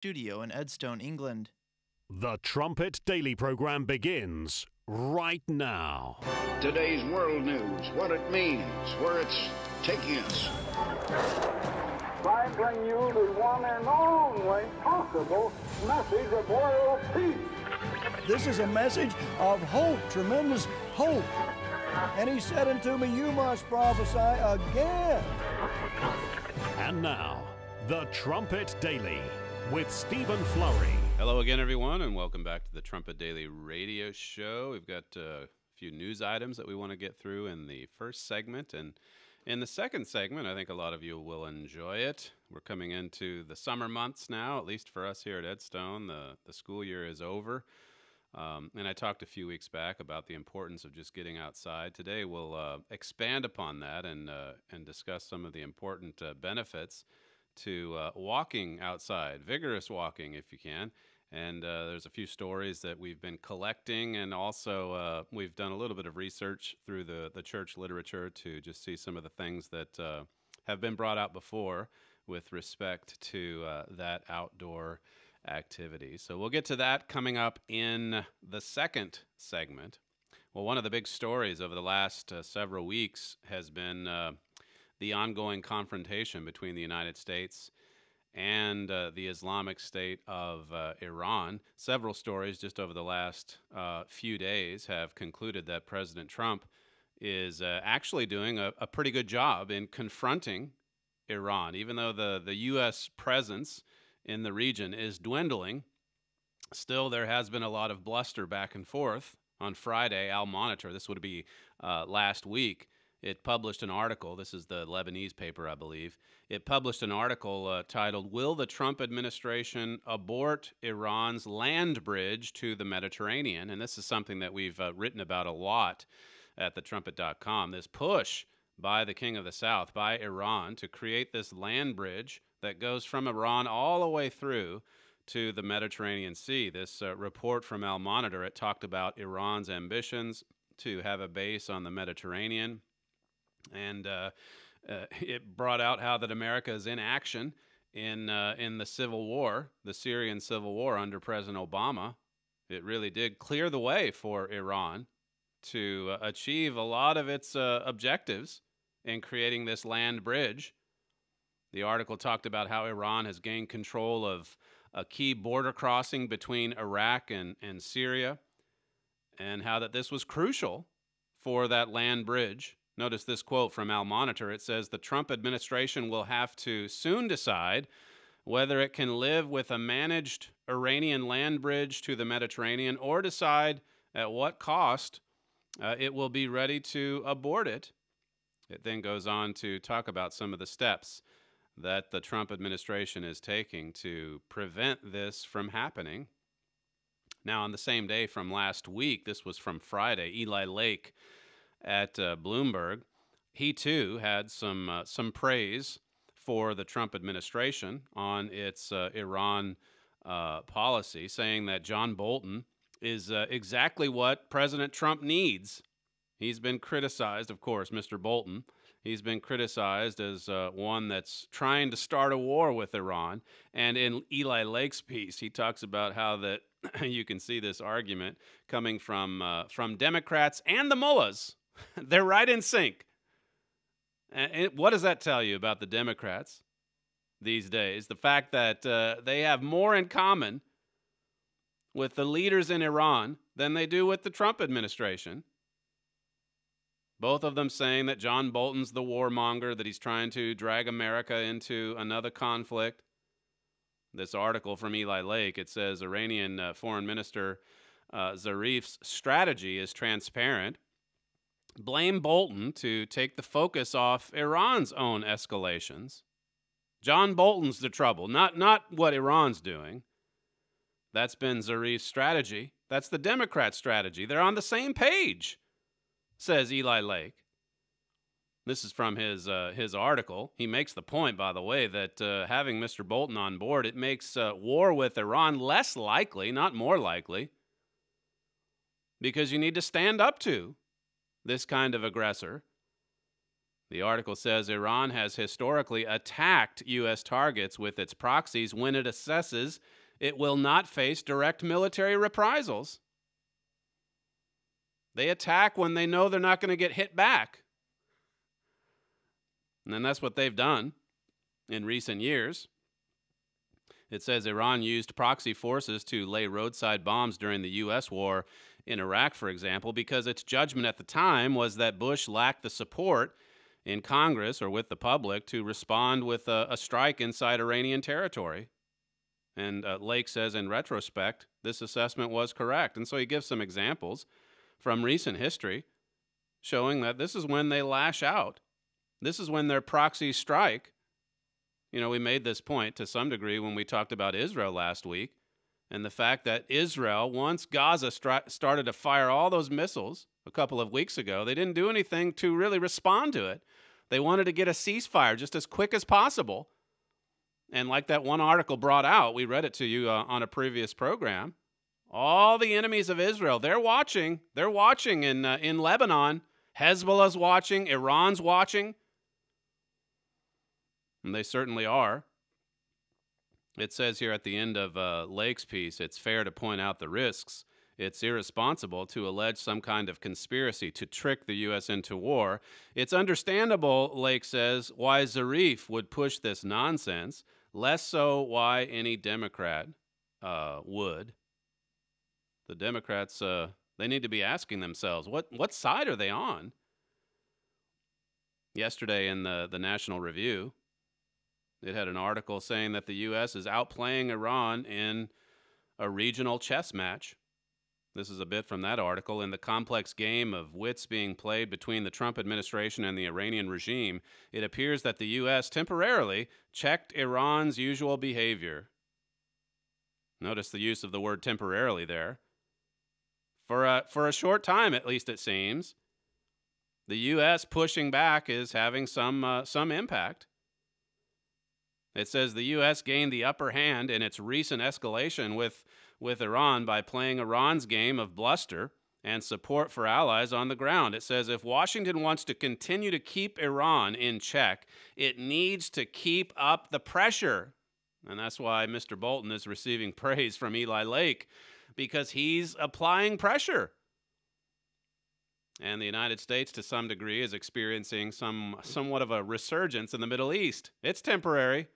studio in Edstone, England. The Trumpet Daily program begins right now. Today's world news, what it means, where it's taking us. I bring you the one and only possible message of world peace. This is a message of hope, tremendous hope. And he said unto me, You must prophesy again. And now, the Trumpet Daily with Stephen Flurry. Hello again, everyone, and welcome back to the Trumpet Daily Radio Show. We've got uh, a few news items that we want to get through in the first segment. And in the second segment, I think a lot of you will enjoy it. We're coming into the summer months now, at least for us here at Edstone. The, the school year is over. Um, and I talked a few weeks back about the importance of just getting outside. Today we'll uh, expand upon that and uh, and discuss some of the important uh, benefits to uh, walking outside, vigorous walking if you can. And uh, there's a few stories that we've been collecting, and also uh, we've done a little bit of research through the the church literature to just see some of the things that have been brought out before with respect to that outdoor activity. So we'll get to that coming up in the second segment. Well, one of the big stories over the last uh, several weeks has been uh, the ongoing confrontation between the United States and uh, the Islamic State of uh, Iran. Several stories just over the last uh, few days have concluded that President Trump is uh, actually doing a, a pretty good job in confronting Iran, even though the, the U.S. presence in the region is dwindling. Still, there has been a lot of bluster back and forth. On Friday, Al Monitor, this would be uh, last week, it published an article. This is the Lebanese paper, I believe. It published an article uh, titled, Will the Trump administration abort Iran's land bridge to the Mediterranean? And this is something that we've uh, written about a lot at thetrumpet.com. This push by the King of the South, by Iran, to create this land bridge that goes from Iran all the way through to the Mediterranean Sea. This uh, report from Al Monitor it talked about Iran's ambitions to have a base on the Mediterranean, and uh, uh, it brought out how that America is in action in uh, in the civil war, the Syrian civil war under President Obama. It really did clear the way for Iran to uh, achieve a lot of its uh, objectives in creating this land bridge the article talked about how Iran has gained control of a key border crossing between Iraq and, and Syria, and how that this was crucial for that land bridge. Notice this quote from Al Monitor. It says the Trump administration will have to soon decide whether it can live with a managed Iranian land bridge to the Mediterranean or decide at what cost uh, it will be ready to abort it. It then goes on to talk about some of the steps that the Trump administration is taking to prevent this from happening. Now, on the same day from last week, this was from Friday, Eli Lake at uh, Bloomberg, he too had some uh, some praise for the Trump administration on its uh, Iran uh, policy, saying that John Bolton is uh, exactly what President Trump needs. He's been criticized, of course, Mr. Bolton He's been criticized as uh, one that's trying to start a war with Iran. And in Eli Lake's piece, he talks about how that you can see this argument coming from uh, from Democrats and the mullahs. They're right in sync. And what does that tell you about the Democrats these days? The fact that uh, they have more in common with the leaders in Iran than they do with the Trump administration. Both of them saying that John Bolton's the warmonger, that he's trying to drag America into another conflict. This article from Eli Lake, it says Iranian uh, Foreign Minister uh, Zarif's strategy is transparent. Blame Bolton to take the focus off Iran's own escalations. John Bolton's the trouble, not, not what Iran's doing. That's been Zarif's strategy. That's the Democrat strategy. They're on the same page says Eli Lake. This is from his uh, his article. He makes the point, by the way, that uh, having Mr. Bolton on board it makes uh, war with Iran less likely, not more likely, because you need to stand up to this kind of aggressor. The article says Iran has historically attacked U.S. targets with its proxies when it assesses it will not face direct military reprisals. They attack when they know they're not going to get hit back. And that's what they've done in recent years. It says Iran used proxy forces to lay roadside bombs during the U.S. war in Iraq, for example, because its judgment at the time was that Bush lacked the support in Congress or with the public to respond with a, a strike inside Iranian territory. And uh, Lake says, in retrospect, this assessment was correct. And so he gives some examples from recent history showing that this is when they lash out. This is when their proxies strike you know, we made this point to some degree when we talked about Israel last week and the fact that Israel, once Gaza stri- started to fire all those missiles a couple of weeks ago, they didn't do anything to really respond to it. They wanted to get a ceasefire just as quick as possible. And like that one article brought out, we read it to you uh, on a previous program. All the enemies of Israel, they're watching. They're watching in, uh, in Lebanon. Hezbollah's watching. Iran's watching. And they certainly are. It says here at the end of uh, Lake's piece it's fair to point out the risks. It's irresponsible to allege some kind of conspiracy to trick the U.S. into war. It's understandable, Lake says, why Zarif would push this nonsense, less so why any Democrat uh, would. The Democrats, uh, they need to be asking themselves, what, what side are they on? Yesterday in the, the National Review, it had an article saying that the U.S. is outplaying Iran in a regional chess match. This is a bit from that article. In the complex game of wits being played between the Trump administration and the Iranian regime, it appears that the U.S. temporarily checked Iran's usual behavior. Notice the use of the word temporarily there. For a, for a short time, at least it seems, the U.S. pushing back is having some, uh, some impact. It says the U.S. gained the upper hand in its recent escalation with, with Iran by playing Iran's game of bluster and support for allies on the ground. It says if Washington wants to continue to keep Iran in check, it needs to keep up the pressure. And that's why Mr. Bolton is receiving praise from Eli Lake because he's applying pressure. And the United States, to some degree, is experiencing some somewhat of a resurgence in the Middle East. It's temporary.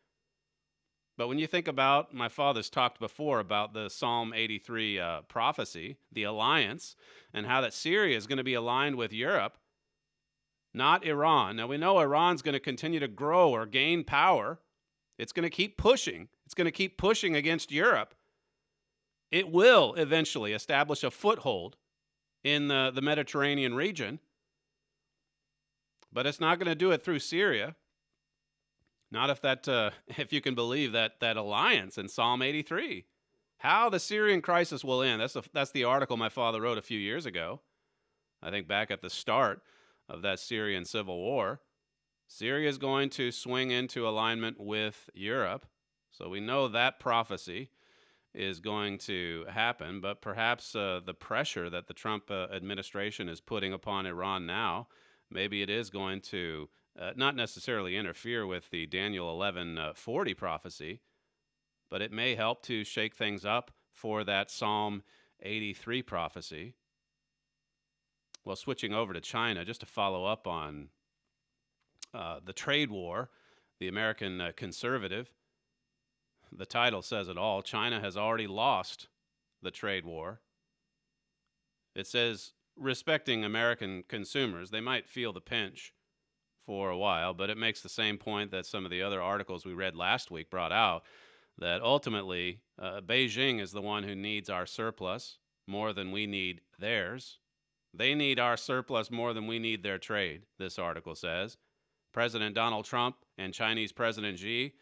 But when you think about, my father's talked before about the Psalm 83 uh, prophecy, the alliance, and how that Syria is going to be aligned with Europe, not Iran. Now we know Iran's going to continue to grow or gain power. It's going to keep pushing. It's going to keep pushing against Europe. It will eventually establish a foothold in the, the Mediterranean region, but it's not going to do it through Syria. Not if that, uh, if you can believe that that alliance in Psalm 83. How the Syrian crisis will end. That's a, that's the article my father wrote a few years ago. I think back at the start of that Syrian civil war. Syria is going to swing into alignment with Europe. So we know that prophecy is going to happen, but perhaps uh, the pressure that the Trump uh, administration is putting upon Iran now, maybe it is going to uh, not necessarily interfere with the Daniel 11 uh, 40 prophecy, but it may help to shake things up for that Psalm 83 prophecy. Well, switching over to China, just to follow up on uh, the trade war, the American uh, conservative, the title says it all. China has already lost the trade war. It says, respecting American consumers, they might feel the pinch for a while, but it makes the same point that some of the other articles we read last week brought out that ultimately uh, Beijing is the one who needs our surplus more than we need theirs. They need our surplus more than we need their trade, this article says. President Donald Trump and Chinese President Xi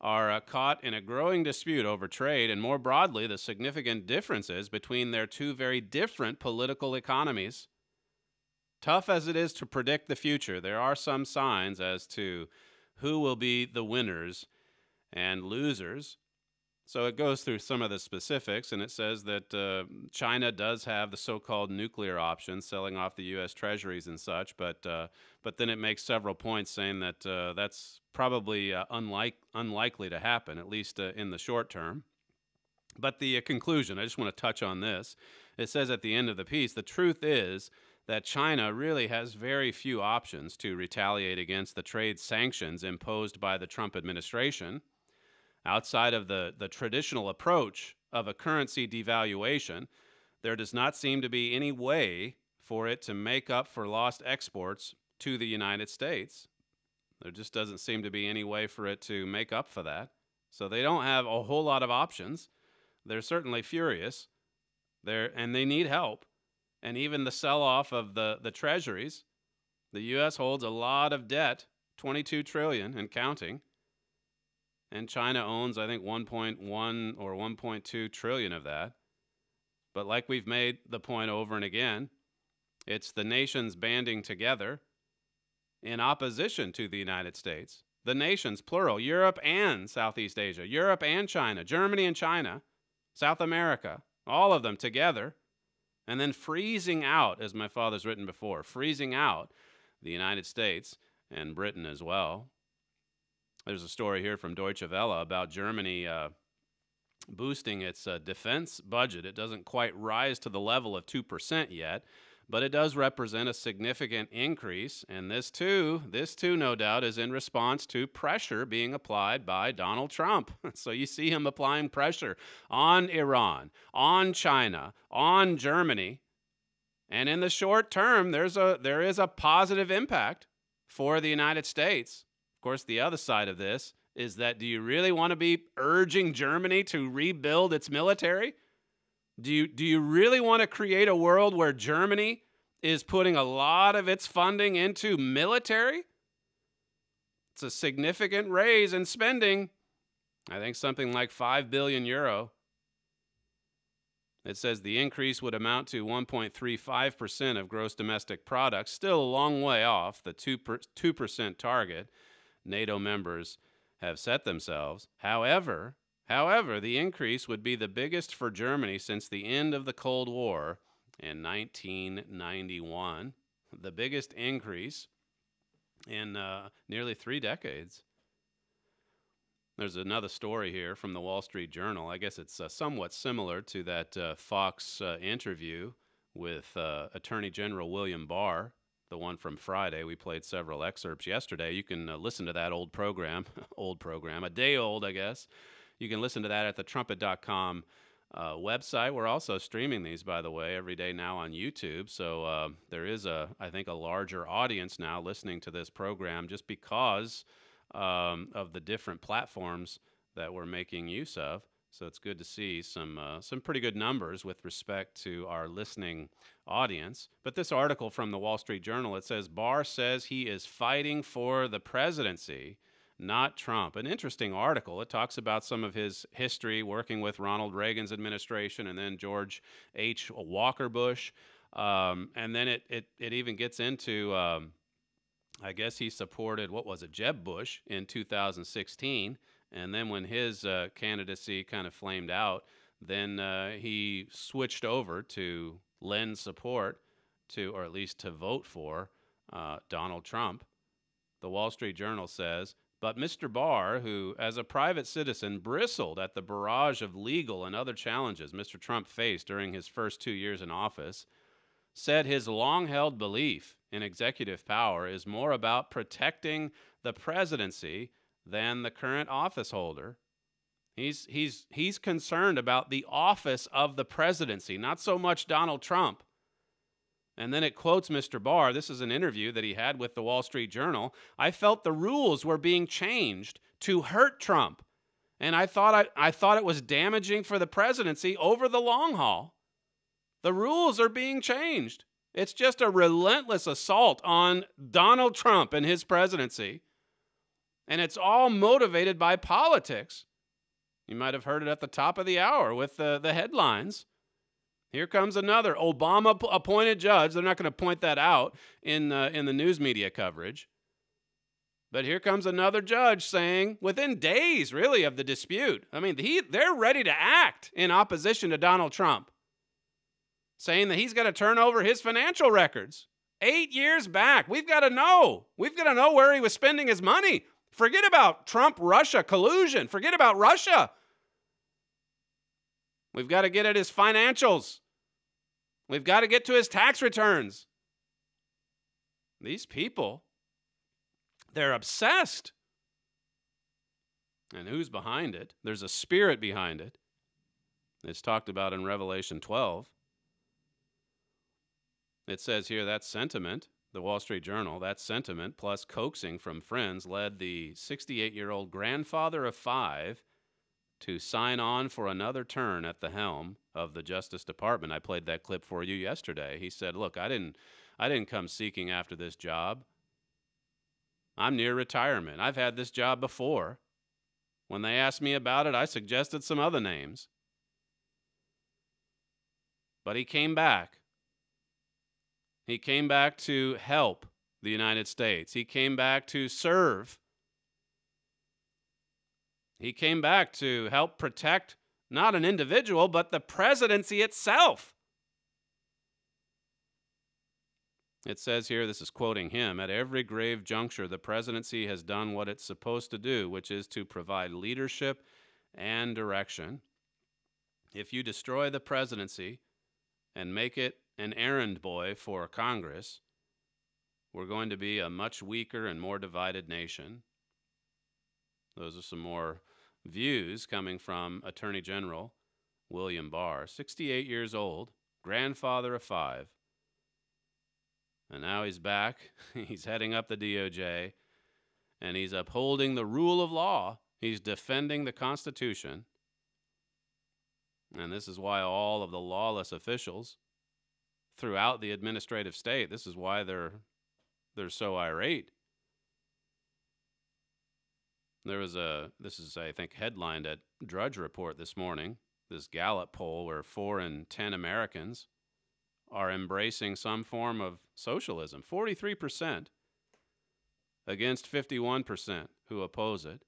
are uh, caught in a growing dispute over trade and, more broadly, the significant differences between their two very different political economies. Tough as it is to predict the future, there are some signs as to who will be the winners and losers So it goes through some of the specifics, and it says that uh, China does have the so-called nuclear option, selling off the U.S. Treasuries and such. But uh, but then it makes several points saying that uh, that's probably uh, unlike unlikely to happen, at least uh, in the short term. But the uh, conclusion, I just want to touch on this. It says at the end of the piece, the truth is that China really has very few options to retaliate against the trade sanctions imposed by the Trump administration outside of the, the traditional approach of a currency devaluation, there does not seem to be any way for it to make up for lost exports to the United States. There just doesn't seem to be any way for it to make up for that. So they don't have a whole lot of options. They're certainly furious. They're, and they need help. And even the sell off of the, the treasuries, the US holds a lot of debt, 22 trillion and counting and China owns I think 1.1 or 1.2 trillion of that. But like we've made the point over and again, it's the nations banding together in opposition to the United States. The nations, plural, Europe and Southeast Asia, Europe and China, Germany and China, South America, all of them together, and then freezing out, as my father's written before, freezing out the United States and Britain as well. There's a story here from Deutsche Welle about Germany uh, boosting its uh, defense budget. It doesn't quite rise to the level of 2% yet, but it does represent a significant increase. And this too, this too, no doubt, is in response to pressure being applied by Donald Trump. so you see him applying pressure on Iran, on China, on Germany. And in the short term, there's a, there is a positive impact for the United States of course, the other side of this is that do you really want to be urging Germany to rebuild its military? Do you, do you really want to create a world where Germany is putting a lot of its funding into military? It's a significant raise in spending. I think something like 5 billion euro. It says the increase would amount to 1.35% of gross domestic product, still a long way off the 2%, 2% target. NATO members have set themselves. However, however, the increase would be the biggest for Germany since the end of the Cold War in 1991, the biggest increase in uh, nearly three decades. There's another story here from the Wall Street Journal. I guess it's uh, somewhat similar to that uh, Fox uh, interview with uh, Attorney General William Barr the one from Friday. We played several excerpts yesterday. You can uh, listen to that old program, old program, a day old, I guess. You can listen to that at the trumpet.com uh, website. We're also streaming these, by the way, every day now on YouTube. So uh, there is a, I think, a larger audience now listening to this program just because um, of the different platforms that we're making use of. So it's good to see some uh, some pretty good numbers with respect to our listening audience. But this article from the Wall Street Journal it says Barr says he is fighting for the presidency, not Trump. An interesting article. It talks about some of his history working with Ronald Reagan's administration and then George H. Walker Bush, um, and then it it it even gets into. Um, I guess he supported what was it, Jeb Bush in 2016 and then when his uh, candidacy kind of flamed out, then uh, he switched over to lend support to, or at least to vote for, uh, Donald Trump. The Wall Street Journal says, but Mr. Barr, who as a private citizen bristled at the barrage of legal and other challenges Mr. Trump faced during his first two years in office, said his long held belief in executive power is more about protecting the presidency than the current office holder. He's, he's, he's concerned about the office of the presidency, not so much Donald Trump. And then it quotes Mr. Barr. This is an interview that he had with the Wall Street Journal. I felt the rules were being changed to hurt Trump. And I thought, I, I thought it was damaging for the presidency over the long haul. The rules are being changed. It's just a relentless assault on Donald Trump and his presidency. And it's all motivated by politics. You might have heard it at the top of the hour with the, the headlines. Here comes another Obama appointed judge. They're not going to point that out in, uh, in the news media coverage. But here comes another judge saying, within days, really, of the dispute, I mean, he, they're ready to act in opposition to Donald Trump, saying that he's got to turn over his financial records. Eight years back, we've got to know. We've got to know where he was spending his money. Forget about Trump Russia collusion. Forget about Russia. We've got to get at his financials. We've got to get to his tax returns. These people, they're obsessed. And who's behind it? There's a spirit behind it. It's talked about in Revelation 12. It says here that sentiment, the Wall Street Journal, that sentiment plus coaxing from friends led the 68 year old grandfather of five to sign on for another turn at the helm of the Justice Department. I played that clip for you yesterday. He said, "Look, I didn't I didn't come seeking after this job. I'm near retirement. I've had this job before. When they asked me about it, I suggested some other names. But he came back. He came back to help the United States. He came back to serve. He came back to help protect not an individual, but the presidency itself. It says here, this is quoting him At every grave juncture, the presidency has done what it's supposed to do, which is to provide leadership and direction. If you destroy the presidency and make it an errand boy for Congress, we're going to be a much weaker and more divided nation. Those are some more views coming from Attorney General William Barr, 68 years old, grandfather of five. And now he's back. he's heading up the DOJ and he's upholding the rule of law. He's defending the Constitution. And this is why all of the lawless officials throughout the administrative state, this is why they're they're so irate. There was a this is I think headlined at Drudge Report this morning, this Gallup poll where 4 in 10 Americans are embracing some form of socialism. 43% against 51% who oppose it.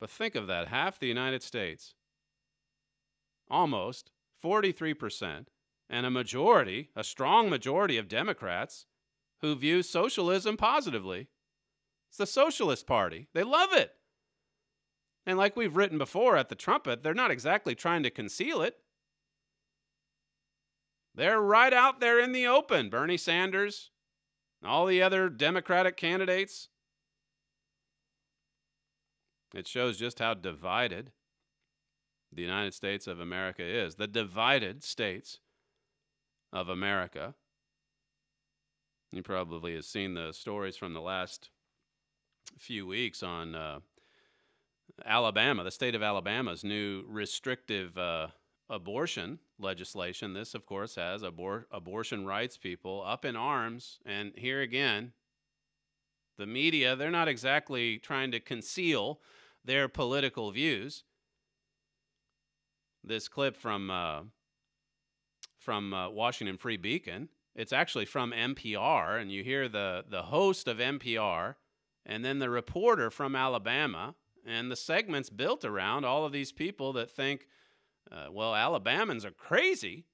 But think of that half the United States, almost 43%, and a majority, a strong majority of Democrats who view socialism positively. It's the Socialist Party. They love it. And like we've written before at the trumpet, they're not exactly trying to conceal it. They're right out there in the open. Bernie Sanders, all the other Democratic candidates. It shows just how divided the United States of America is. The divided states of America. You probably have seen the stories from the last few weeks on uh, Alabama, the state of Alabama's new restrictive uh, abortion legislation. This, of course, has abor- abortion rights people up in arms. And here again, the media, they're not exactly trying to conceal their political views. This clip from uh, from uh, Washington Free Beacon, it's actually from NPR, and you hear the the host of NPR, and then the reporter from Alabama, and the segment's built around all of these people that think uh, well, Alabamans are crazy.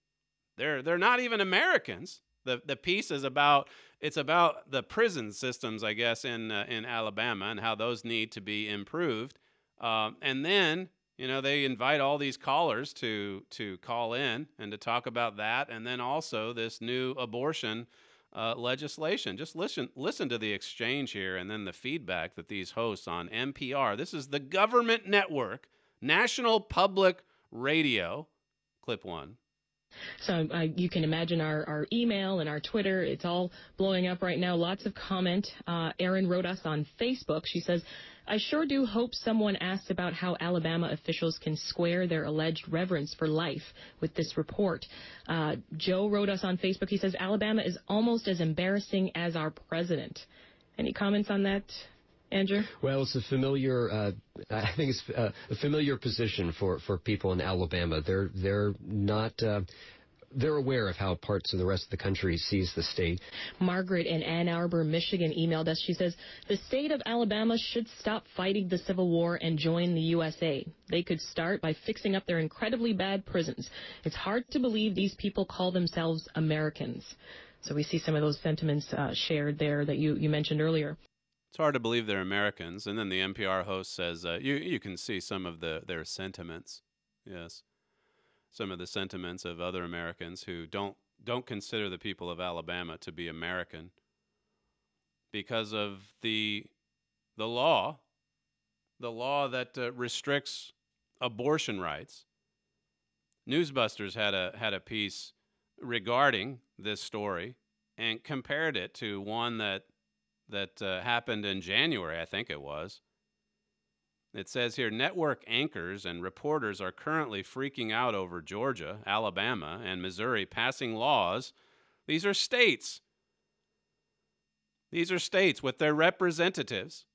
They're they're not even Americans. The the piece is about it's about the prison systems, I guess, in uh, in Alabama and how those need to be improved. Um, and then you know they invite all these callers to to call in and to talk about that, and then also this new abortion. Uh, legislation. Just listen, listen to the exchange here, and then the feedback that these hosts on NPR. This is the government network, National Public radio. Clip one. So uh, you can imagine our, our email and our Twitter. It's all blowing up right now. Lots of comment. Uh, Erin wrote us on Facebook. She says, I sure do hope someone asks about how Alabama officials can square their alleged reverence for life with this report. Uh, Joe wrote us on Facebook. He says, Alabama is almost as embarrassing as our president. Any comments on that, Andrew? Well, it's a familiar. Uh, I think it's uh, a familiar position for, for people in Alabama. They're they're not. Uh, they're aware of how parts of the rest of the country sees the state. Margaret in Ann Arbor, Michigan emailed us. She says, the state of Alabama should stop fighting the Civil War and join the USA. They could start by fixing up their incredibly bad prisons. It's hard to believe these people call themselves Americans. So we see some of those sentiments uh, shared there that you, you mentioned earlier. It's hard to believe they're Americans. And then the NPR host says, uh, you, you can see some of the, their sentiments. Yes. Some of the sentiments of other Americans who don't, don't consider the people of Alabama to be American because of the, the law, the law that uh, restricts abortion rights. Newsbusters had a, had a piece regarding this story and compared it to one that that uh, happened in January, I think it was. It says here network anchors and reporters are currently freaking out over Georgia, Alabama, and Missouri passing laws. These are states. These are states with their representatives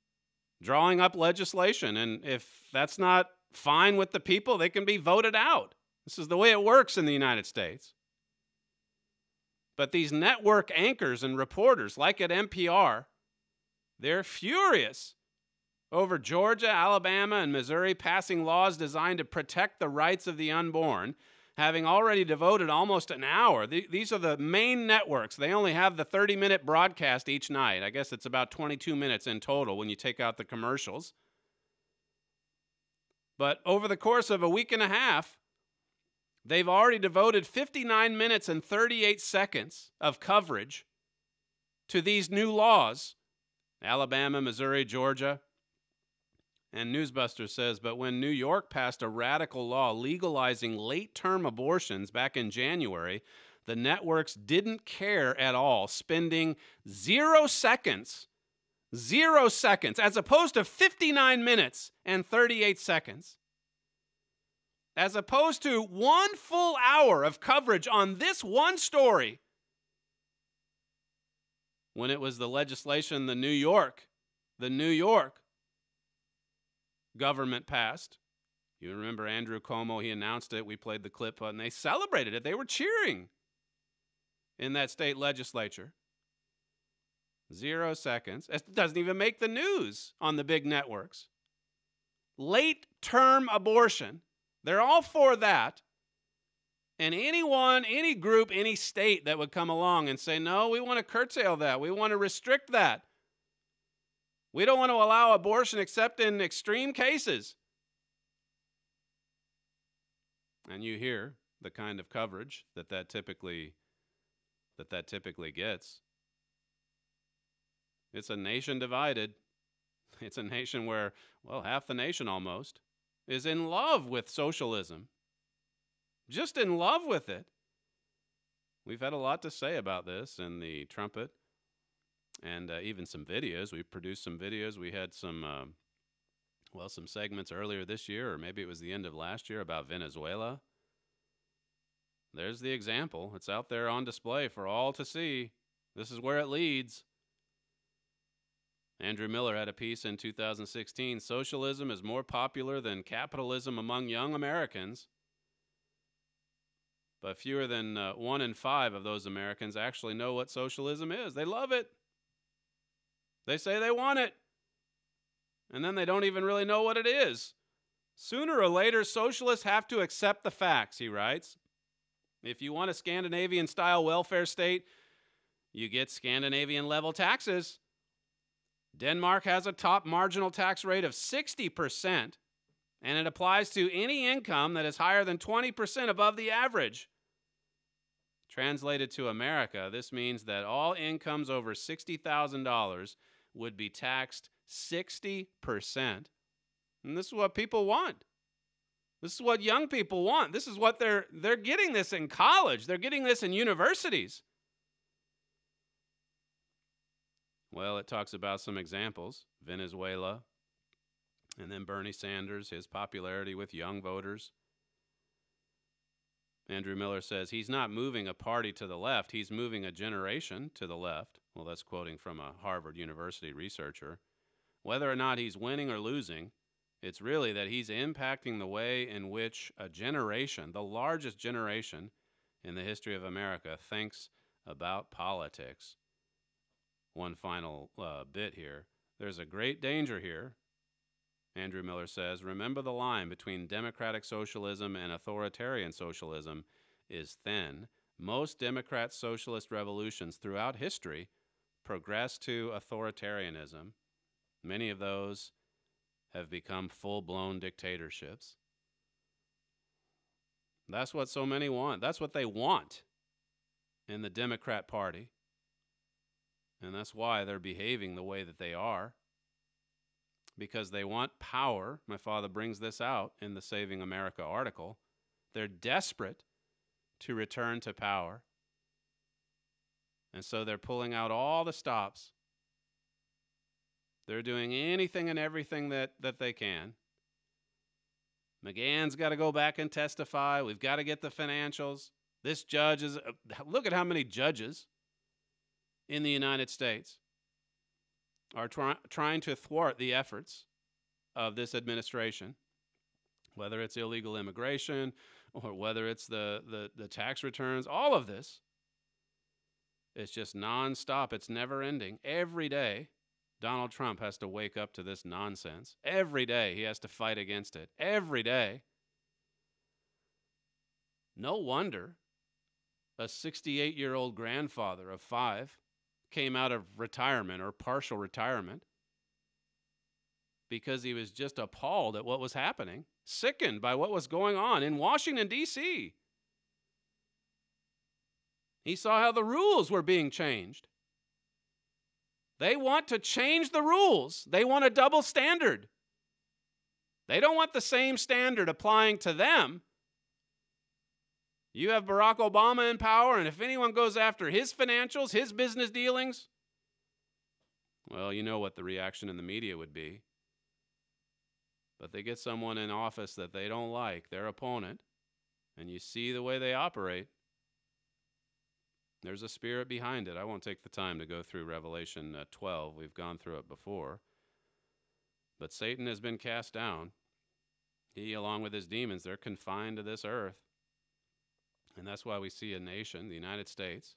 drawing up legislation. And if that's not fine with the people, they can be voted out. This is the way it works in the United States. But these network anchors and reporters, like at NPR, they're furious over Georgia, Alabama, and Missouri passing laws designed to protect the rights of the unborn, having already devoted almost an hour. these are the main networks. They only have the 30 minute broadcast each night. I guess it's about 22 minutes in total when you take out the commercials. But over the course of a week and a half, they've already devoted 59 minutes and 38 seconds of coverage to these new laws Alabama, Missouri, Georgia. And Newsbuster says, but when New York passed a radical law legalizing late term abortions back in January, the networks didn't care at all, spending zero seconds, zero seconds, as opposed to 59 minutes and 38 seconds. As opposed to one full hour of coverage on this one story when it was the legislation the New York, the New York government passed. You remember Andrew Cuomo, he announced it. We played the clip and they celebrated it. They were cheering in that state legislature. Zero seconds. It doesn't even make the news on the big networks. Late term abortion. They're all for that. And anyone, any group, any state that would come along and say, no, we want to curtail that, we want to restrict that. We don't want to allow abortion except in extreme cases. And you hear the kind of coverage that that typically that that typically gets. It's a nation divided. It's a nation where, well, half the nation almost is in love with socialism just in love with it. We've had a lot to say about this in the trumpet and uh, even some videos. We produced some videos. We had some, uh, well, some segments earlier this year, or maybe it was the end of last year, about Venezuela. There's the example. It's out there on display for all to see. This is where it leads. Andrew Miller had a piece in 2016 Socialism is more popular than capitalism among young Americans. But fewer than uh, one in five of those Americans actually know what socialism is. They love it. They say they want it. And then they don't even really know what it is. Sooner or later, socialists have to accept the facts, he writes. If you want a Scandinavian style welfare state, you get Scandinavian level taxes. Denmark has a top marginal tax rate of 60%, and it applies to any income that is higher than 20% above the average. Translated to America, this means that all incomes over $60,000 would be taxed 60%. And this is what people want. This is what young people want. This is what they're they're getting this in college. They're getting this in universities. Well, it talks about some examples. Venezuela, and then Bernie Sanders, his popularity with young voters. Andrew Miller says he's not moving a party to the left, he's moving a generation to the left. Well, that's quoting from a Harvard University researcher. Whether or not he's winning or losing, it's really that he's impacting the way in which a generation, the largest generation in the history of America thinks about politics. One final uh, bit here. There's a great danger here, Andrew Miller says. Remember the line between democratic socialism and authoritarian socialism is thin. Most democrat socialist revolutions throughout history progress to authoritarianism. Many of those have become full blown dictatorships. That's what so many want. That's what they want in the Democrat Party. And that's why they're behaving the way that they are. Because they want power. My father brings this out in the Saving America article. They're desperate to return to power. And so they're pulling out all the stops. They're doing anything and everything that, that they can. McGahn's got to go back and testify. We've got to get the financials. This judge is, uh, look at how many judges in the United States are try, trying to thwart the efforts of this administration, whether it's illegal immigration or whether it's the, the, the tax returns, all of this. It's just nonstop. It's never ending. Every day, Donald Trump has to wake up to this nonsense. Every day, he has to fight against it. Every day. No wonder a 68 year old grandfather of five came out of retirement or partial retirement because he was just appalled at what was happening, sickened by what was going on in Washington, D.C. He saw how the rules were being changed. They want to change the rules, they want a double standard. They don't want the same standard applying to them you have Barack Obama in power, and if anyone goes after his financials, his business dealings, well, you know what the reaction in the media would be. But they get someone in office that they don't like, their opponent, and you see the way they operate. There's a spirit behind it. I won't take the time to go through Revelation uh, 12. We've gone through it before. But Satan has been cast down. He, along with his demons, they're confined to this earth. And that's why we see a nation, the United States,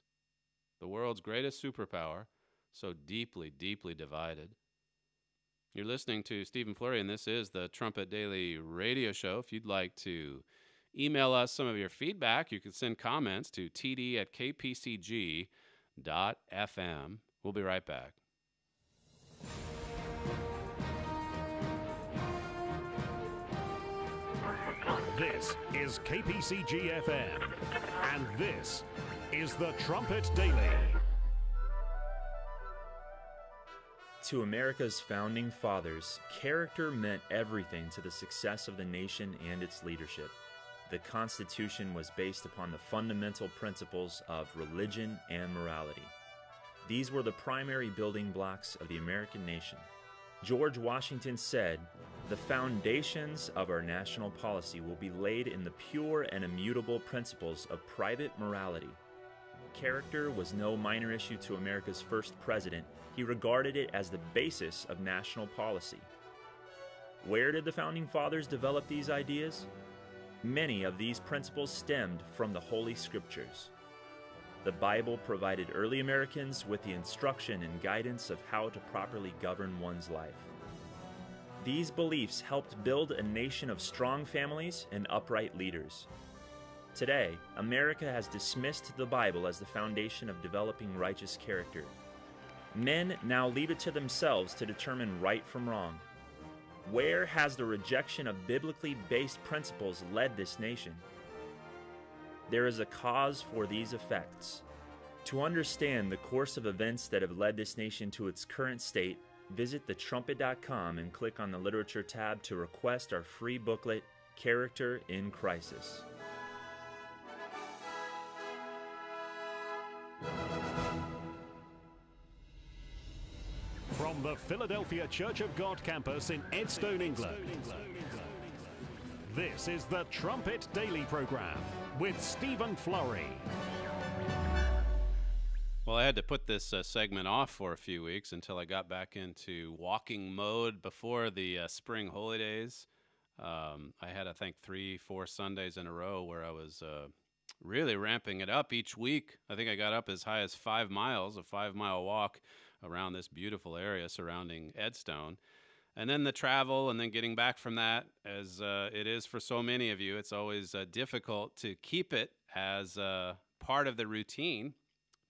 the world's greatest superpower, so deeply, deeply divided. You're listening to Stephen Flurry, and this is the Trumpet Daily Radio Show. If you'd like to email us some of your feedback, you can send comments to td at kpcg.fm. We'll be right back. This is KPCG FM, and this is the Trumpet Daily. To America's founding fathers, character meant everything to the success of the nation and its leadership. The Constitution was based upon the fundamental principles of religion and morality. These were the primary building blocks of the American nation. George Washington said, The foundations of our national policy will be laid in the pure and immutable principles of private morality. Character was no minor issue to America's first president. He regarded it as the basis of national policy. Where did the Founding Fathers develop these ideas? Many of these principles stemmed from the Holy Scriptures. The Bible provided early Americans with the instruction and guidance of how to properly govern one's life. These beliefs helped build a nation of strong families and upright leaders. Today, America has dismissed the Bible as the foundation of developing righteous character. Men now leave it to themselves to determine right from wrong. Where has the rejection of biblically based principles led this nation? There is a cause for these effects. To understand the course of events that have led this nation to its current state, visit thetrumpet.com and click on the Literature tab to request our free booklet, Character in Crisis. From the Philadelphia Church of God campus in Edstone, England. This is the Trumpet Daily Program with Stephen Flurry. Well, I had to put this uh, segment off for a few weeks until I got back into walking mode before the uh, spring holidays. Um, I had, I think, three, four Sundays in a row where I was uh, really ramping it up each week. I think I got up as high as five miles, a five mile walk around this beautiful area surrounding Edstone. And then the travel, and then getting back from that, as uh, it is for so many of you, it's always uh, difficult to keep it as uh, part of the routine.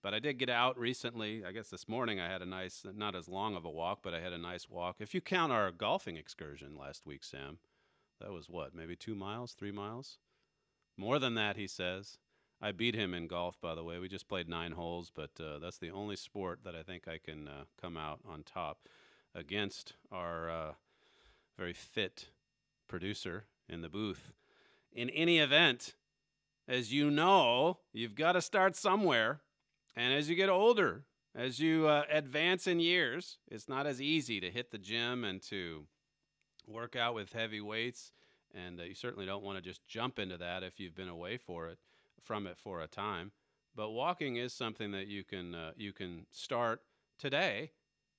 But I did get out recently. I guess this morning I had a nice, not as long of a walk, but I had a nice walk. If you count our golfing excursion last week, Sam, that was what, maybe two miles, three miles? More than that, he says. I beat him in golf, by the way. We just played nine holes, but uh, that's the only sport that I think I can uh, come out on top against our uh, very fit producer in the booth. In any event, as you know, you've got to start somewhere. And as you get older, as you uh, advance in years, it's not as easy to hit the gym and to work out with heavy weights. And uh, you certainly don't want to just jump into that if you've been away for it from it for a time. But walking is something that you can uh, you can start today,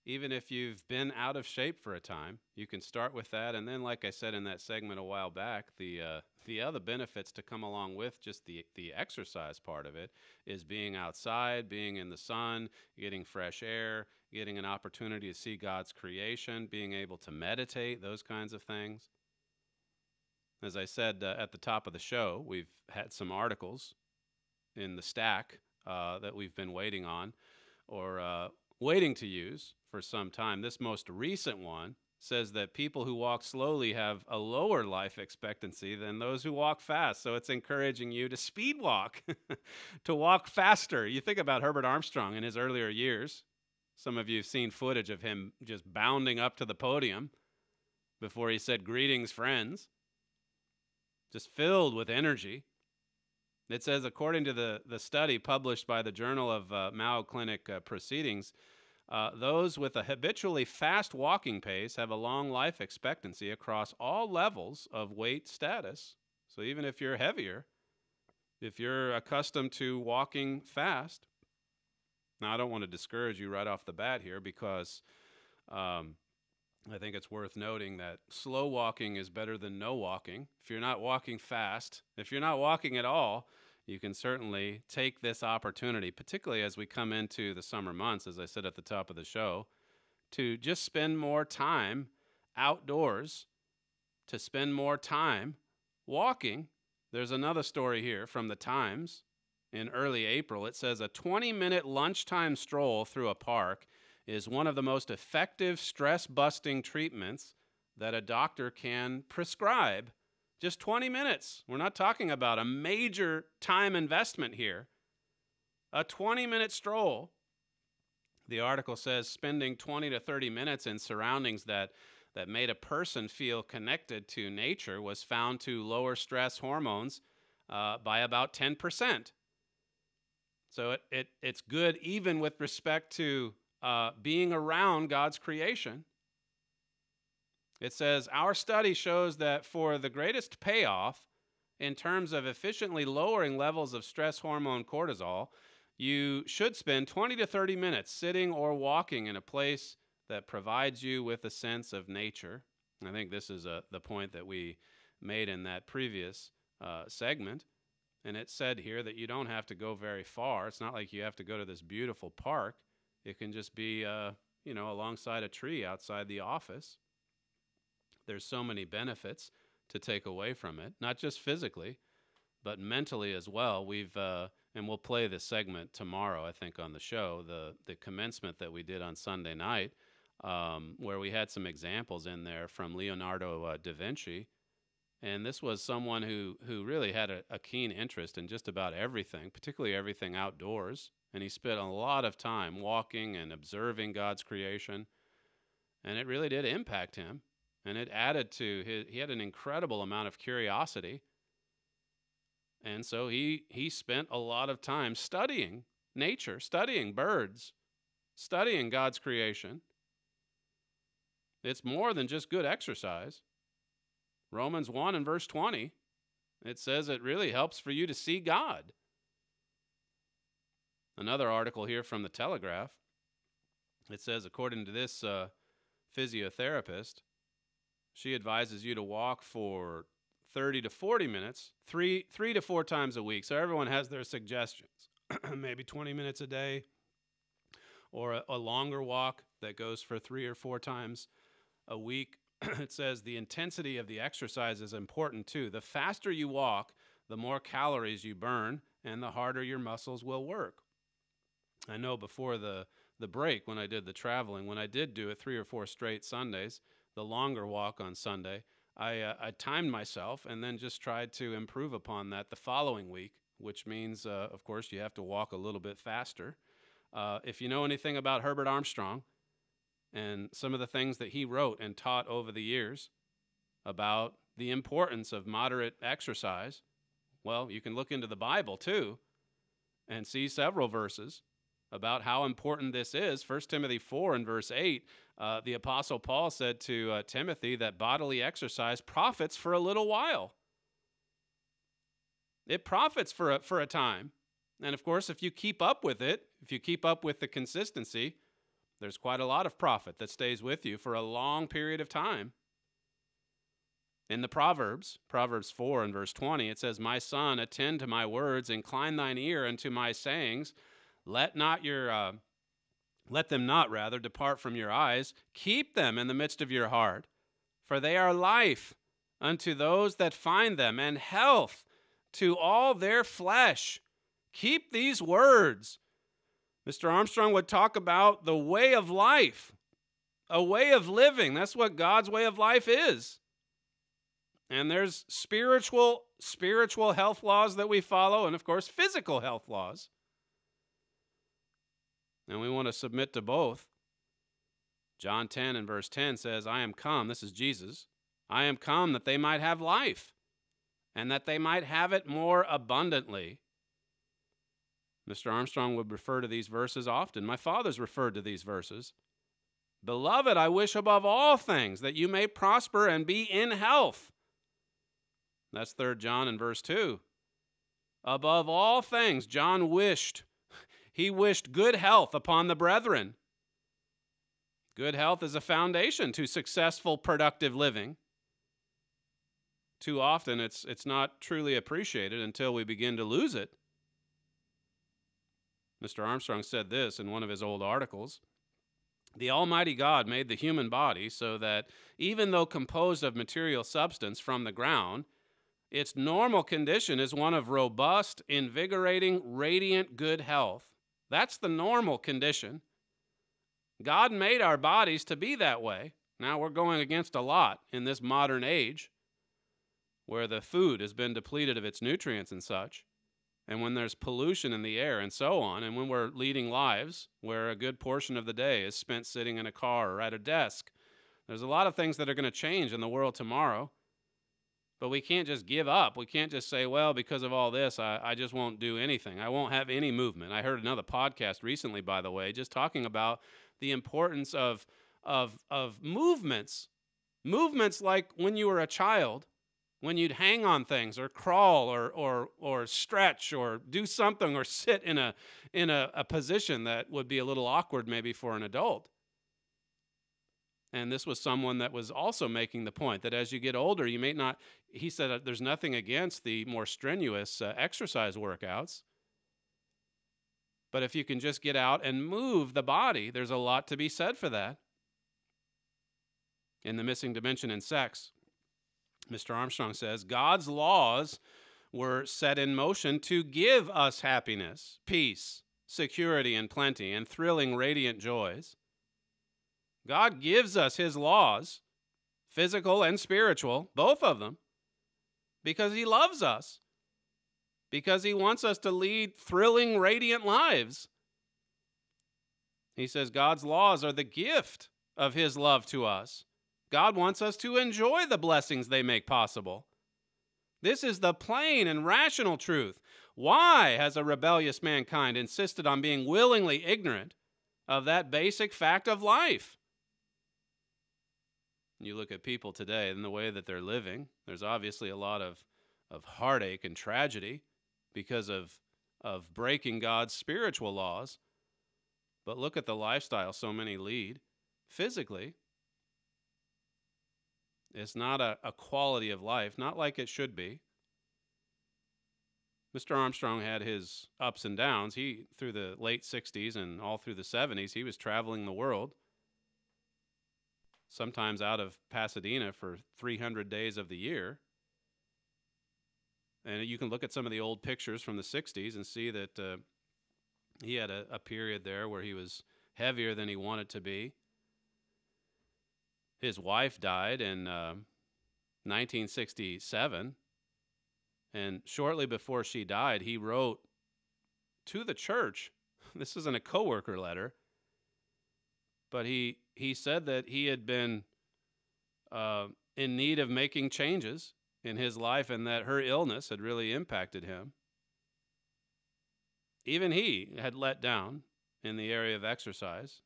even if you've been out of shape for a time. You can start with that, and then, like I said in that segment a while back, the uh, the other benefits to come along with just the the exercise part of it is being outside, being in the sun, getting fresh air, getting an opportunity to see God's creation, being able to meditate, those kinds of things. As I said uh, at the top of the show, we've had some articles in the stack uh, that we've been waiting on or uh, waiting to use for some time. This most recent one says that people who walk slowly have a lower life expectancy than those who walk fast. So it's encouraging you to speed walk, to walk faster. You think about Herbert Armstrong in his earlier years. Some of you have seen footage of him just bounding up to the podium before he said, Greetings, friends just filled with energy. It says, according to the, the study published by the Journal of uh, Mayo Clinic uh, Proceedings, uh, those with a habitually fast walking pace have a long life expectancy across all levels of weight status. So even if you're heavier, if you're accustomed to walking fast, now I don't want to discourage you right off the bat here because um, I think it's worth noting that slow walking is better than no walking. If you're not walking fast, if you're not walking at all, you can certainly take this opportunity, particularly as we come into the summer months, as I said at the top of the show, to just spend more time outdoors, to spend more time walking. There's another story here from the Times in early April. It says a 20 minute lunchtime stroll through a park is one of the most effective stress busting treatments that a doctor can prescribe. Just 20 minutes. We're not talking about a major time investment here. A 20 minute stroll. The article says spending 20 to 30 minutes in surroundings that, that made a person feel connected to nature was found to lower stress hormones uh, by about 10%. So it, it, it's good even with respect to uh, being around God's creation. It says, Our study shows that for the greatest payoff in terms of efficiently lowering levels of stress hormone cortisol, you should spend 20 to 30 minutes sitting or walking in a place that provides you with a sense of nature. I think this is a, uh, the point that we made in that previous uh, segment. And it said here that you don't have to go very far. It's not like you have to go to this beautiful park. It can just be, uh, you know, alongside a tree outside the office. There's so many benefits to take away from it, not just physically, but mentally as well. We've uh, and we'll play this segment tomorrow, I think, on the show. The the commencement that we did on Sunday night, um, where we had some examples in there from Leonardo uh, da Vinci, and this was someone who who really had a, a keen interest in just about everything, particularly everything outdoors and he spent a lot of time walking and observing God's creation. And it really did impact him. And it added to his, he had an incredible amount of curiosity. And so he, he spent a lot of time studying nature, studying birds, studying God's creation. It's more than just good exercise. Romans 1 and verse 20, it says it really helps for you to see God. Another article here from the Telegraph. It says, according to this uh, physiotherapist, she advises you to walk for 30 to 40 minutes, three, three to four times a week. So everyone has their suggestions. Maybe 20 minutes a day or a, a longer walk that goes for three or four times a week. it says the intensity of the exercise is important too. The faster you walk, the more calories you burn and the harder your muscles will work. I know before the the break when I did the traveling, when I did do it three or four straight Sundays, the longer walk on Sunday, I, uh, I timed myself and then just tried to improve upon that the following week, which means, uh, of course, you have to walk a little bit faster. Uh, if you know anything about Herbert Armstrong and some of the things that he wrote and taught over the years about the importance of moderate exercise, well, you can look into the Bible too and see several verses about how important this is. 1 Timothy 4 and verse 8, uh, the Apostle Paul said to uh, Timothy that bodily exercise profits for a little while. It profits for a, for a time. And of course, if you keep up with it, if you keep up with the consistency, there's quite a lot of profit that stays with you for a long period of time. In the Proverbs, Proverbs 4 and verse 20, it says, My son, attend to my words, incline thine ear unto my sayings. Let not your uh, let them not rather depart from your eyes. Keep them in the midst of your heart, for they are life unto those that find them, and health to all their flesh. Keep these words. Mr. Armstrong would talk about the way of life, a way of living. That's what God's way of life is. And there's spiritual spiritual health laws that we follow and of course physical health laws and we want to submit to both. John 10 and verse 10 says, I am come, this is Jesus, I am come that they might have life, and that they might have it more abundantly. Mr. Armstrong would refer to these verses often. My father's referred to these verses. Beloved, I wish above all things that you may prosper and be in health. That's 3 John in verse 2. Above all things, John wished he wished good health upon the brethren. Good health is a foundation to successful, productive living. Too often, it's, it's not truly appreciated until we begin to lose it. Mr. Armstrong said this in one of his old articles The Almighty God made the human body so that even though composed of material substance from the ground, its normal condition is one of robust, invigorating, radiant good health. That's the normal condition. God made our bodies to be that way. Now we're going against a lot in this modern age where the food has been depleted of its nutrients and such, and when there's pollution in the air and so on, and when we're leading lives where a good portion of the day is spent sitting in a car or at a desk. There's a lot of things that are going to change in the world tomorrow. But we can't just give up. We can't just say, well, because of all this, I, I just won't do anything. I won't have any movement. I heard another podcast recently, by the way, just talking about the importance of, of, of movements. Movements like when you were a child, when you'd hang on things or crawl or, or, or stretch or do something or sit in, a, in a, a position that would be a little awkward maybe for an adult. And this was someone that was also making the point that as you get older, you may not, he said there's nothing against the more strenuous uh, exercise workouts. But if you can just get out and move the body, there's a lot to be said for that. In The Missing Dimension in Sex, Mr. Armstrong says God's laws were set in motion to give us happiness, peace, security, and plenty, and thrilling, radiant joys. God gives us his laws, physical and spiritual, both of them, because he loves us, because he wants us to lead thrilling, radiant lives. He says God's laws are the gift of his love to us. God wants us to enjoy the blessings they make possible. This is the plain and rational truth. Why has a rebellious mankind insisted on being willingly ignorant of that basic fact of life? You look at people today and the way that they're living, there's obviously a lot of, of heartache and tragedy because of, of breaking God's spiritual laws. But look at the lifestyle so many lead physically. It's not a, a quality of life, not like it should be. Mr. Armstrong had his ups and downs. He through the late 60s and all through the 70s, he was traveling the world. Sometimes out of Pasadena for 300 days of the year. And you can look at some of the old pictures from the 60s and see that uh, he had a, a period there where he was heavier than he wanted to be. His wife died in uh, 1967. And shortly before she died, he wrote to the church. This isn't a coworker letter, but he he said that he had been uh, in need of making changes in his life, and that her illness had really impacted him. Even he had let down in the area of exercise.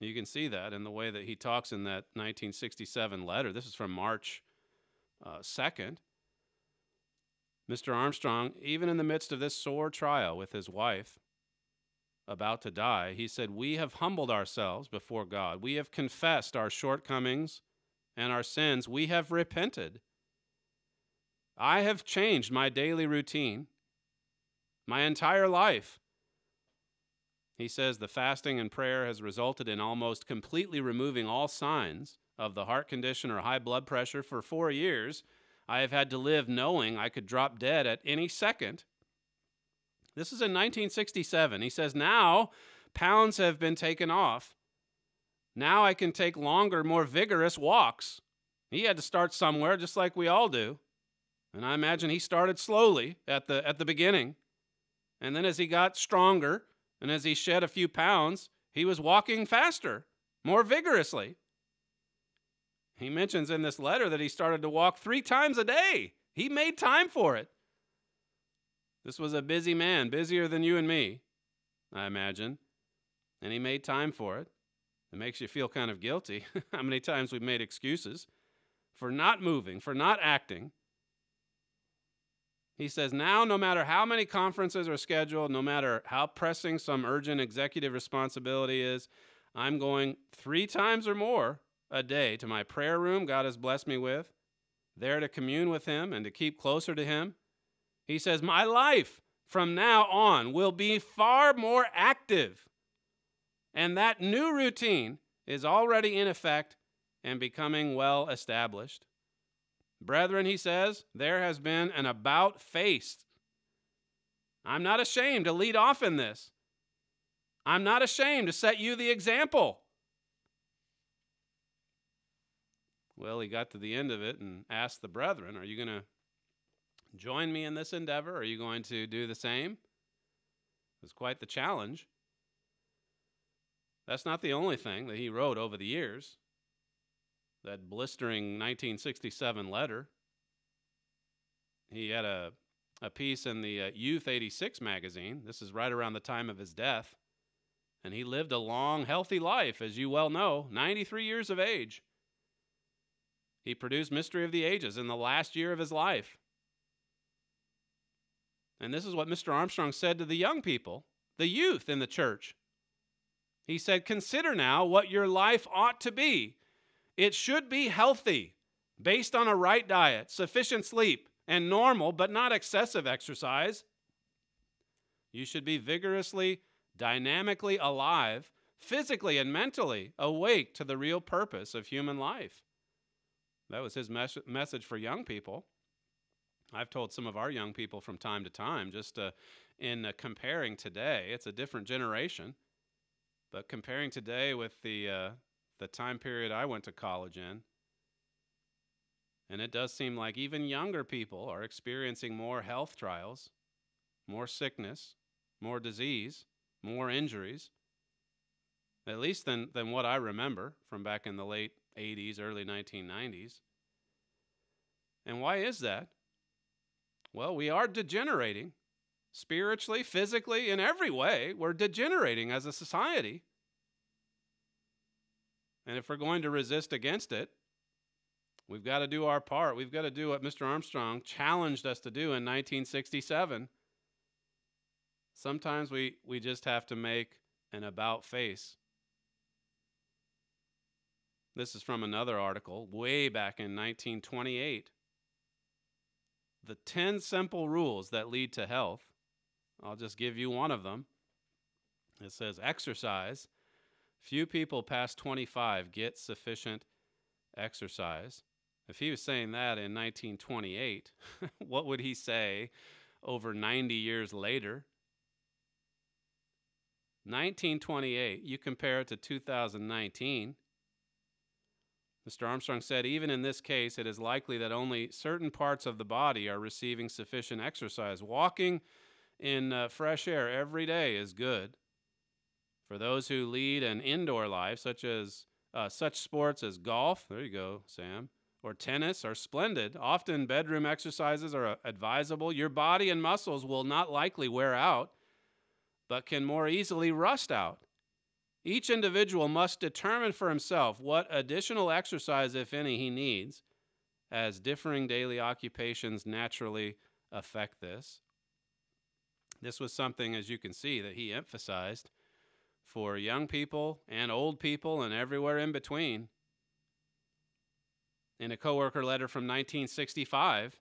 You can see that in the way that he talks in that 1967 letter. This is from March uh, 2nd. Mr. Armstrong, even in the midst of this sore trial with his wife about to die, he said, We have humbled ourselves before God. We have confessed our shortcomings and our sins. We have repented. I have changed my daily routine, my entire life. He says the fasting and prayer has resulted in almost completely removing all signs of the heart condition or high blood pressure for four years I have had to live knowing I could drop dead at any second. This is in 1967. He says, Now pounds have been taken off. Now I can take longer, more vigorous walks. He had to start somewhere, just like we all do. And I imagine he started slowly at the, at the beginning. And then as he got stronger and as he shed a few pounds, he was walking faster, more vigorously. He mentions in this letter that he started to walk three times a day. He made time for it. This was a busy man, busier than you and me, I imagine. And he made time for it. It makes you feel kind of guilty how many times we've made excuses for not moving, for not acting. He says, now, no matter how many conferences are scheduled, no matter how pressing some urgent executive responsibility is, I'm going three times or more a day to my prayer room God has blessed me with, there to commune with Him and to keep closer to Him. He says, My life from now on will be far more active. And that new routine is already in effect and becoming well established. Brethren, he says, there has been an about face. I'm not ashamed to lead off in this. I'm not ashamed to set you the example. Well, he got to the end of it and asked the brethren, Are you going to join me in this endeavor? Are you going to do the same? It was quite the challenge. That's not the only thing that he wrote over the years. That blistering 1967 letter. He had a, a piece in the uh, Youth 86 magazine. This is right around the time of his death. And he lived a long, healthy life, as you well know, 93 years of age. He produced Mystery of the Ages in the last year of his life. And this is what Mr. Armstrong said to the young people, the youth in the church. He said, Consider now what your life ought to be. It should be healthy, based on a right diet, sufficient sleep, and normal but not excessive exercise. You should be vigorously, dynamically alive, physically and mentally awake to the real purpose of human life. That was his mes- message for young people. I've told some of our young people from time to time, just uh, in uh, comparing today, it's a different generation, but comparing today with the uh, the time period I went to college in, and it does seem like even younger people are experiencing more health trials, more sickness, more disease, more injuries, at least than, than what I remember from back in the late 80s, early 1990s. And why is that? Well, we are degenerating spiritually, physically, in every way. We're degenerating as a society. And if we're going to resist against it, we've got to do our part. We've got to do what Mr. Armstrong challenged us to do in 1967. Sometimes we, we just have to make an about face This is from another article way back in 1928. The 10 simple rules that lead to health. I'll just give you one of them. It says exercise. Few people past 25 get sufficient exercise. If he was saying that in 1928, what would he say over 90 years later? 1928, you compare it to 2019. Mr. Armstrong said, even in this case, it is likely that only certain parts of the body are receiving sufficient exercise. Walking in uh, fresh air every day is good. For those who lead an indoor life, such as uh, such sports as golf, there you go, Sam, or tennis are splendid. Often bedroom exercises are uh, advisable. Your body and muscles will not likely wear out, but can more easily rust out. Each individual must determine for himself what additional exercise, if any, he needs, as differing daily occupations naturally affect this. This was something, as you can see, that he emphasized for young people and old people and everywhere in between. In a coworker letter from 1965,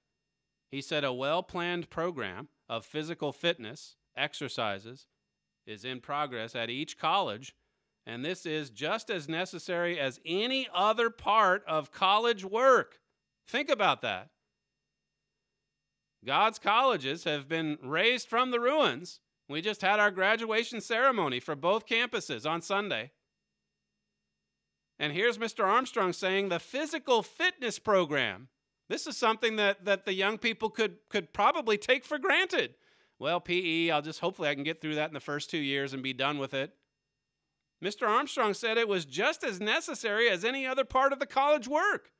he said a well planned program of physical fitness, exercises, is in progress at each college and this is just as necessary as any other part of college work. Think about that. God's colleges have been raised from the ruins. We just had our graduation ceremony for both campuses on Sunday. And here's Mr. Armstrong saying the physical fitness program. This is something that, that the young people could, could probably take for granted. Well, PE, I'll just hopefully I can get through that in the first two years and be done with it. Mr. Armstrong said it was just as necessary as any other part of the college work.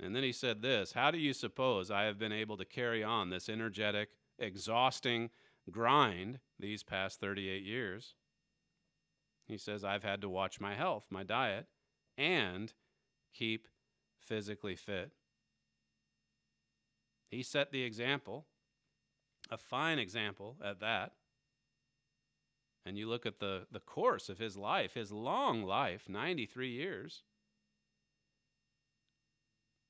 And then he said this How do you suppose I have been able to carry on this energetic, exhausting grind these past 38 years? He says, I've had to watch my health, my diet, and keep physically fit. He set the example, a fine example at that and you look at the, the course of his life, his long life, 93 years,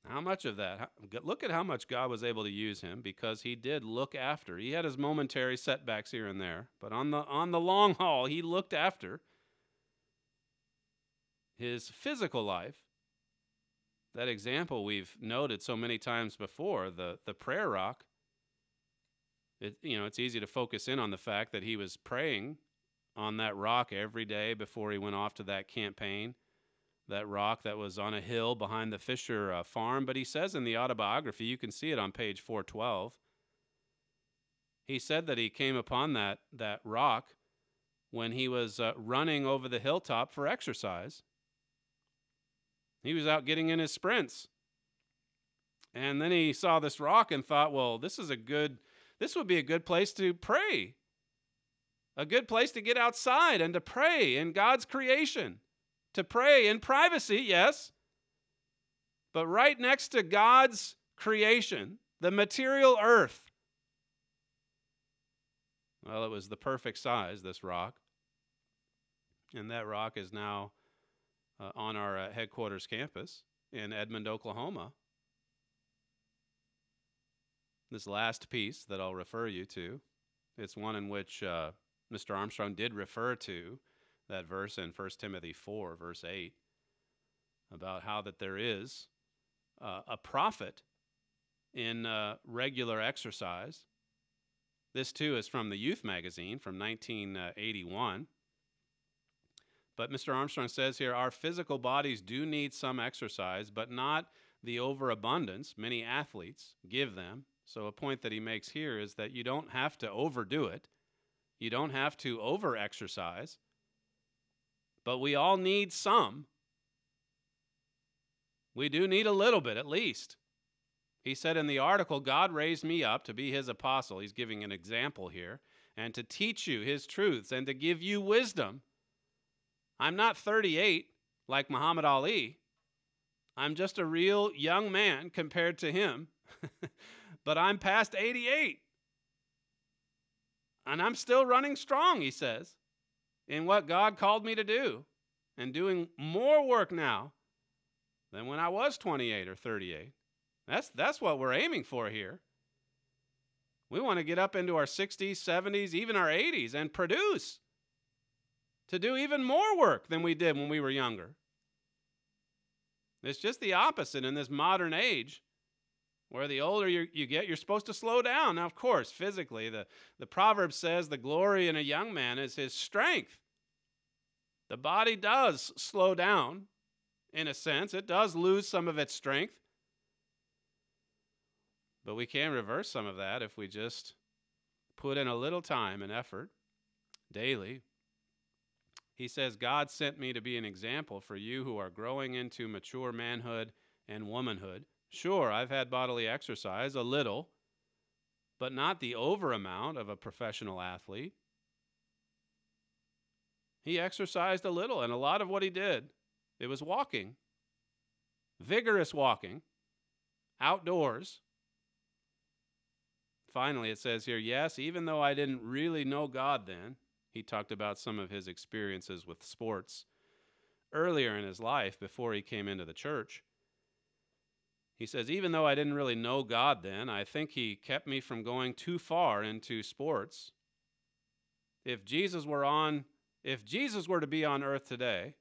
how much of that? Look at how much God was able to use him because he did look after. He had his momentary setbacks here and there, but on the on the long haul, he looked after his physical life. That example we've noted so many times before, the the prayer rock. It, you know, it's easy to focus in on the fact that he was praying on that rock every day before he went off to that campaign. That rock that was on a hill behind the Fisher uh, farm. But he says in the autobiography, you can see it on page 412. He said that he came upon that, that rock when he was uh, running over the hilltop for exercise. He was out getting in his sprints. And then he saw this rock and thought, well, this is a good, this would be a good place to pray a good place to get outside and to pray in God's creation. To pray in privacy, yes, but right next to God's creation, the material earth. Well, it was the perfect size, this rock. And that rock is now uh, on our uh, headquarters campus in Edmond, Oklahoma. This last piece that I'll refer you to, it's one in which uh, Mr. Armstrong did refer to that verse in 1 Timothy 4, verse 8, about how that there is uh, a profit in uh, regular exercise. This too is from the Youth magazine from 1981. But Mr. Armstrong says here our physical bodies do need some exercise, but not the overabundance many athletes give them. So, a point that he makes here is that you don't have to overdo it. You don't have to over exercise, but we all need some. We do need a little bit at least. He said in the article, God raised me up to be his apostle. He's giving an example here, and to teach you his truths and to give you wisdom. I'm not 38 like Muhammad Ali. I'm just a real young man compared to him, but I'm past 88. And I'm still running strong, he says. in what God called me to do and doing more work now than when I was 28 or 38. That's, that's what we're aiming for here. We want to get up into our 60s, 70s, even our 80s and produce to do even more work than we did when we were younger. It's just the opposite in this modern age where the older you, get, you're supposed to slow down. Now, of course, physically, the, the proverb says the glory in a young man is his strength. The body does slow down in a sense, it does lose some of its strength. But we can reverse some of that if we just put in a little time and effort daily. He says, God sent me to be an example for you who are growing into mature manhood and womanhood. Sure, I've had bodily exercise, a little, but not the over amount of a professional athlete. He exercised a little, and a lot of what he did, it was walking, vigorous walking, outdoors. Finally, it says here, yes, even though I didn't really know God then, he talked about some of his experiences with sports earlier in his life before he came into the church. He says, even though I didn't really know God then, I think He kept me from going too far into sports. If Jesus were on, if Jesus were to be on earth today,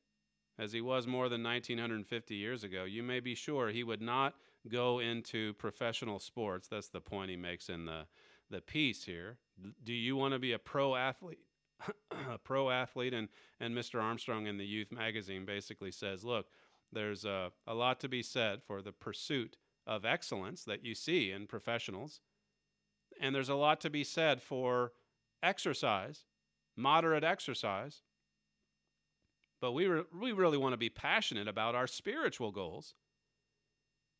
as he was more than 1950 years ago, you may be sure he would not go into professional sports. That's the point he makes in the, the piece here. Do you want to be a pro athlete? a pro athlete, and, and Mr. Armstrong in the Youth magazine basically says, look, there's a, a lot to be said for the pursuit of excellence that you see in professionals. And there's a lot to be said for exercise, moderate exercise. But we, re- we really want to be passionate about our spiritual goals.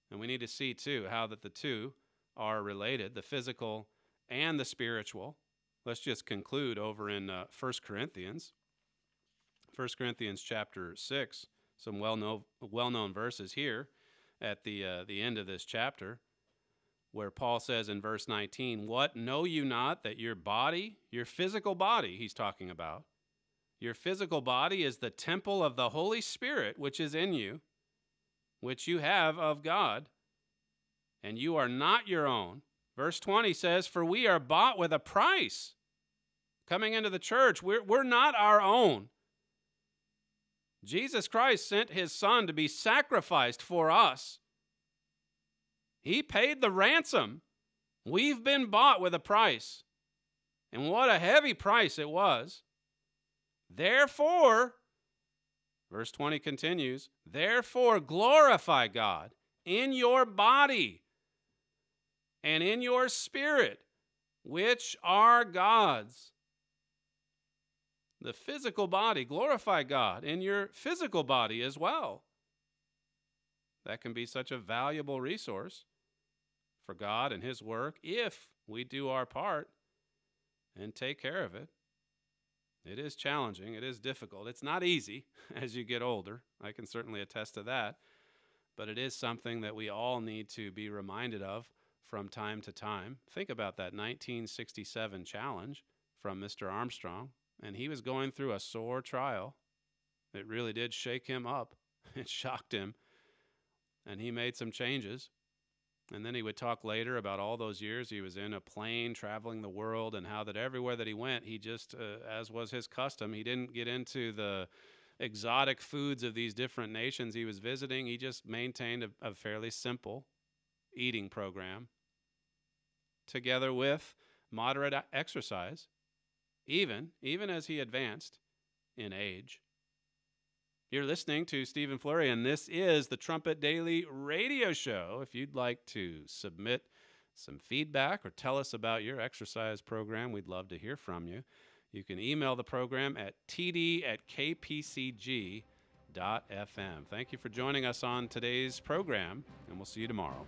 And we need to see, too, how that the two are related the physical and the spiritual. Let's just conclude over in uh, 1 Corinthians. 1 Corinthians chapter 6 some well-known well-known verses here at the uh, the end of this chapter where Paul says in verse 19, "What know you not that your body, your physical body, he's talking about, your physical body is the temple of the Holy Spirit which is in you, which you have of God, and you are not your own." Verse 20 says, "For we are bought with a price." Coming into the church, we're, we're not our own. Jesus Christ sent his son to be sacrificed for us. He paid the ransom. We've been bought with a price. And what a heavy price it was. Therefore, verse 20 continues, therefore glorify God in your body and in your spirit, which are God's the physical body. Glorify God in your physical body as well. That can be such a valuable resource for God and His work if we do our part and take care of it. It is challenging, it is difficult. It's not easy as you get older. I can certainly attest to that. But it is something that we all need to be reminded of from time to time. Think about that 1967 challenge from Mr. Armstrong and he was going through a sore trial. It really did shake him up. It shocked him. And he made some changes. And then he would talk later about all those years he was in a plane traveling the world and how that everywhere that he went, he just, uh, as was his custom, he didn't get into the exotic foods of these different nations he was visiting. He just maintained a, a fairly simple eating program together with moderate exercise even, even as he advanced in age. You're listening to Stephen Flurry, and this is the Trumpet Daily Radio Show. If you'd like to submit some feedback or tell us about your exercise program, we'd love to hear from you. You can email the program at td at kpcg.fm. Thank you for joining us on today's program, and we'll see you tomorrow.